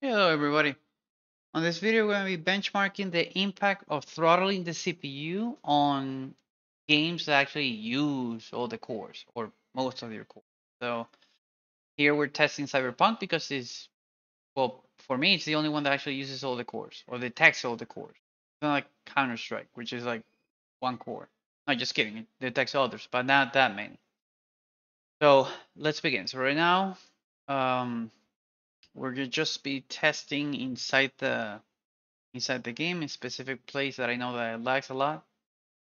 Hello everybody. On this video, we're going to be benchmarking the impact of throttling the CPU on games that actually use all the cores or most of your cores. So here we're testing Cyberpunk because it's, well, for me, it's the only one that actually uses all the cores or detects all the cores. It's not like Counter-Strike, which is like one core. No, just kidding. It detects others, but not that many. So let's begin. So right now, um, we're gonna just be testing inside the inside the game in specific place that I know that it lags a lot.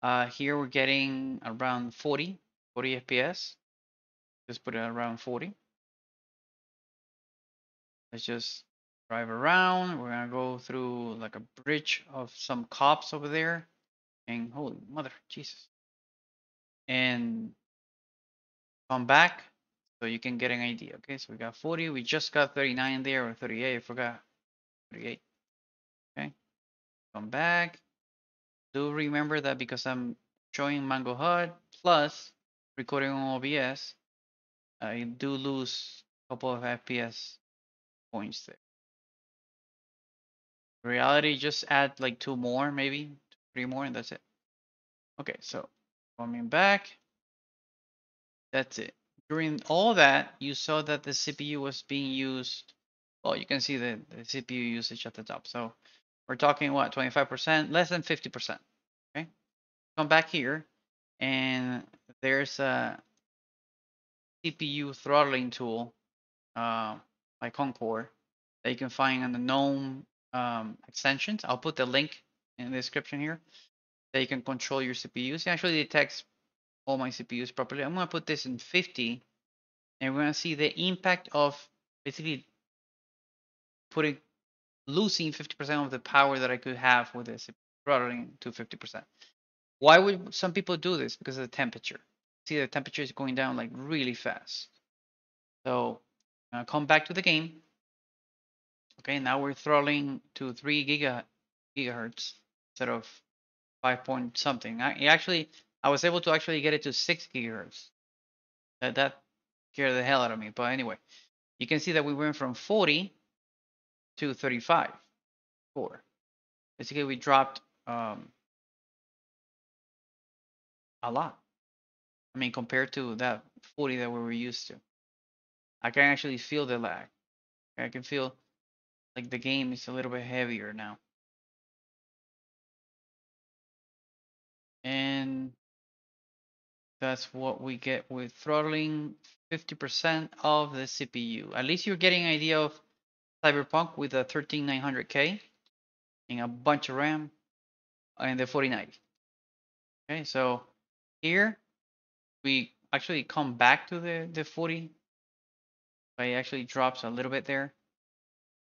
Uh, here we're getting around 40, 40 FPS. Just put it around 40. Let's just drive around. We're gonna go through like a bridge of some cops over there. And holy mother, Jesus. And come back so you can get an idea. Okay, so we got 40. We just got 39 there or 38. I forgot. 38. Okay. Come back. Do remember that because I'm showing Mango HUD plus recording on OBS, I do lose a couple of FPS points there. Reality, just add like two more, maybe three more, and that's it. Okay, so coming back. That's it. During all that, you saw that the CPU was being used. Well, you can see the, the CPU usage at the top. So we're talking what, 25%, less than 50%. Okay. Come back here and there's a CPU throttling tool uh, by konkor that you can find on the GNOME um, extensions. I'll put the link in the description here that you can control your CPUs. It actually detects all my CPUs properly. I'm going to put this in 50 and we're going to see the impact of basically putting losing 50% of the power that I could have with this throttling to 50%. Why would some people do this? Because of the temperature. See the temperature is going down like really fast. So uh, come back to the game. Okay, now we're throttling to 3 giga, gigahertz instead of 5 point something. I actually I was able to actually get it to 6 gigahertz. That, that scared the hell out of me. But anyway, you can see that we went from 40 to 35. 4. Basically, we dropped um, a lot. I mean, compared to that 40 that we were used to. I can actually feel the lag. I can feel like the game is a little bit heavier now. That's what we get with throttling 50% of the CPU. At least you're getting an idea of Cyberpunk with a 13900K and a bunch of RAM and the 4090. Okay, so here we actually come back to the, the 40. But it actually drops a little bit there.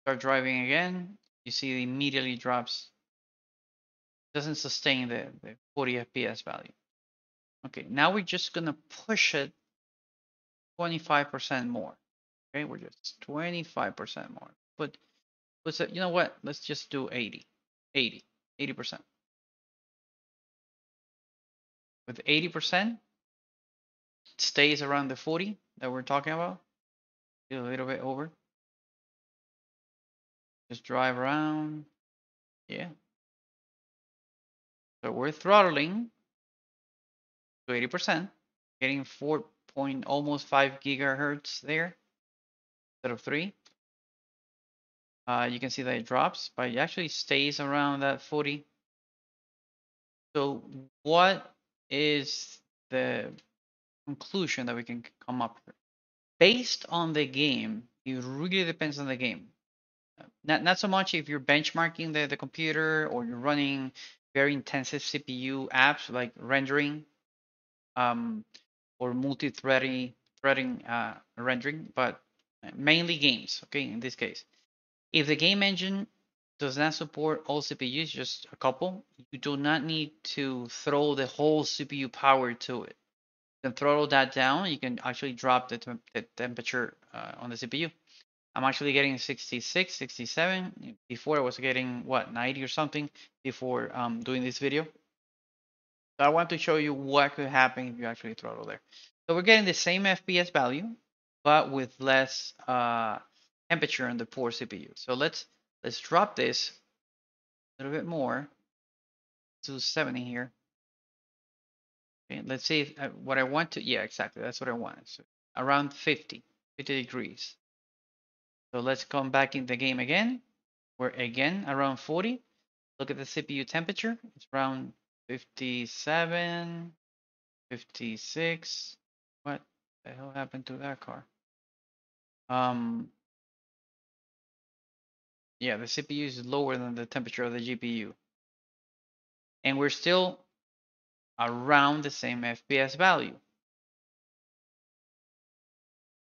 Start driving again. You see it immediately drops. Doesn't sustain the, the 40 FPS value. Okay, now we're just gonna push it 25% more. Okay, we're just 25% more. But let's say, you know what? Let's just do 80. 80. 80%. With 80%, stays around the 40 that we're talking about. A little bit over. Just drive around. Yeah. So we're throttling to 80%, getting 4 point almost 5 gigahertz there instead of 3. Uh, you can see that it drops, but it actually stays around that 40. So what is the conclusion that we can come up with? Based on the game, it really depends on the game. Not, not so much if you're benchmarking the, the computer or you're running very intensive CPU apps like rendering um, or multi-threading threading uh, rendering, but mainly games. Okay, in this case, if the game engine does not support all CPUs, just a couple, you do not need to throw the whole CPU power to it. You can throttle that down. You can actually drop the, the temperature uh, on the CPU. I'm actually getting 66, 67. Before I was getting what 90 or something before um, doing this video. So I want to show you what could happen if you actually throttle there. So we're getting the same FPS value, but with less uh, temperature on the poor CPU. So let's let's drop this a little bit more to 70 here. Okay, let's see if, uh, what I want to. Yeah, exactly. That's what I want. So around 50, 50 degrees. So let's come back in the game again. We're again around 40. Look at the CPU temperature. It's around 57, 56. What the hell happened to that car? Um, yeah, the CPU is lower than the temperature of the GPU. And we're still around the same FPS value.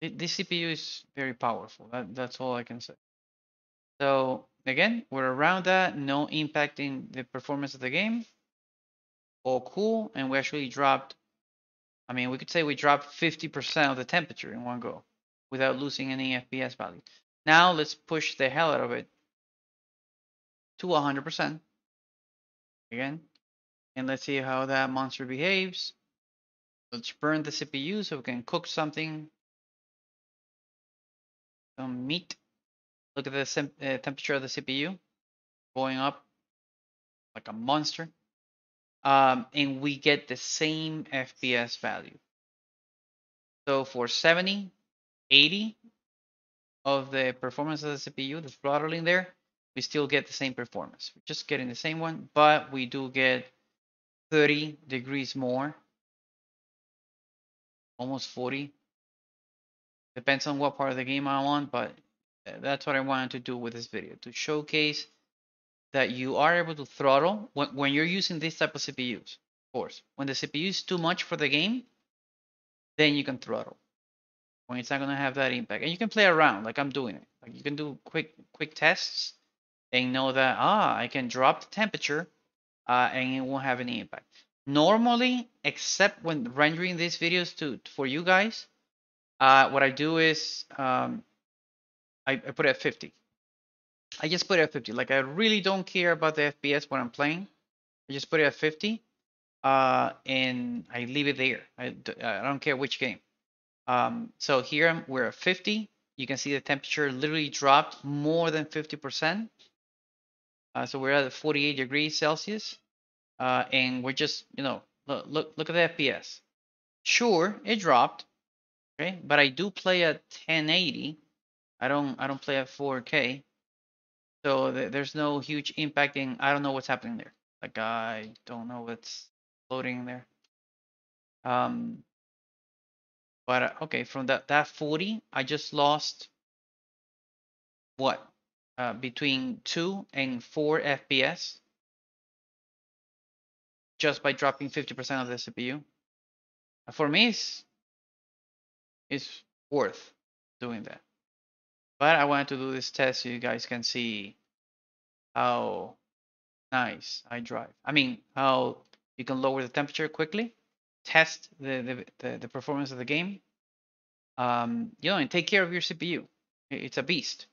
This CPU is very powerful. That, that's all I can say. So again, we're around that, no impact in the performance of the game. All cool, and we actually dropped, I mean, we could say we dropped 50% of the temperature in one go without losing any FPS value. Now let's push the hell out of it to 100% again. And let's see how that monster behaves. Let's burn the CPU so we can cook something. Some meat. Look at the uh, temperature of the CPU going up like a monster. Um, and we get the same FPS value. So for 70, 80 of the performance of the CPU, the throttling there, we still get the same performance. We're just getting the same one, but we do get 30 degrees more, almost 40. Depends on what part of the game I'm on, but that's what I wanted to do with this video, to showcase that you are able to throttle when, when you're using this type of CPUs. Of course, when the CPU is too much for the game, then you can throttle. When it's not gonna have that impact, and you can play around like I'm doing it. Like you can do quick quick tests and know that ah I can drop the temperature uh, and it won't have any impact. Normally, except when rendering these videos to for you guys, uh, what I do is um, I, I put it at 50. I just put it at 50. Like I really don't care about the FPS when I'm playing. I just put it at 50, uh, and I leave it there. I, I don't care which game. Um, so here we're at 50. You can see the temperature literally dropped more than 50%. Uh, so we're at 48 degrees Celsius, uh, and we're just, you know, look, look, look at the FPS. Sure, it dropped, okay, but I do play at 1080. I don't, I don't play at 4K, so th there's no huge impact in. I don't know what's happening there. Like I don't know what's loading there. Um, but uh, okay, from that that 40, I just lost what uh, between 2 and 4 FPS just by dropping 50% of the CPU. For me, it's, it's worth doing that. But I wanted to do this test so you guys can see how nice I drive. I mean, how you can lower the temperature quickly, test the, the, the, the performance of the game, um, you know, and take care of your CPU. It's a beast.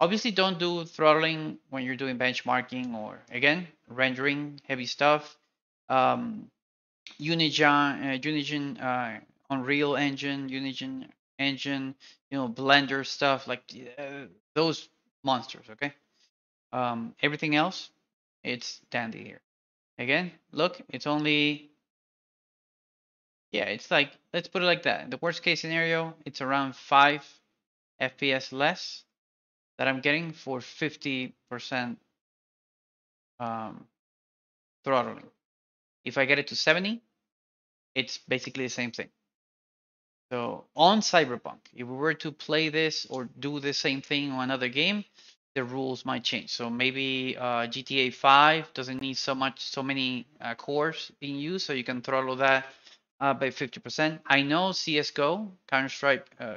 Obviously, don't do throttling when you're doing benchmarking or again rendering heavy stuff. Um, Unigine, uh, Unigine, uh, Unreal Engine, Unigine Engine, you know, Blender stuff like uh, those monsters. Okay. Um, everything else, it's dandy here. Again, look, it's only yeah, it's like let's put it like that. The worst case scenario, it's around five FPS less that I'm getting for 50% um, throttling. If I get it to 70, it's basically the same thing. So on Cyberpunk, if we were to play this or do the same thing on another game, the rules might change. So maybe uh, GTA 5 doesn't need so much, so many uh, cores being used, so you can throttle that uh, by 50%. I know CS:GO, Counter Strike uh,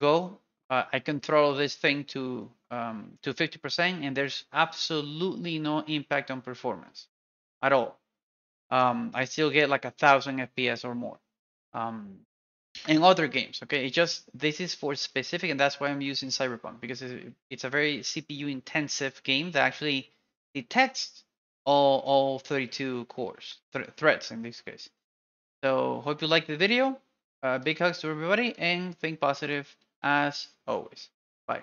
Go uh, I throttle this thing to um, to 50% and there's absolutely no impact on performance at all. Um, I still get like a thousand FPS or more. Um, in other games, okay, it just this is for specific, and that's why I'm using Cyberpunk because it's a very CPU intensive game that actually detects all all 32 cores th threads in this case. So hope you like the video. Uh, big hugs to everybody and think positive as always. Bye.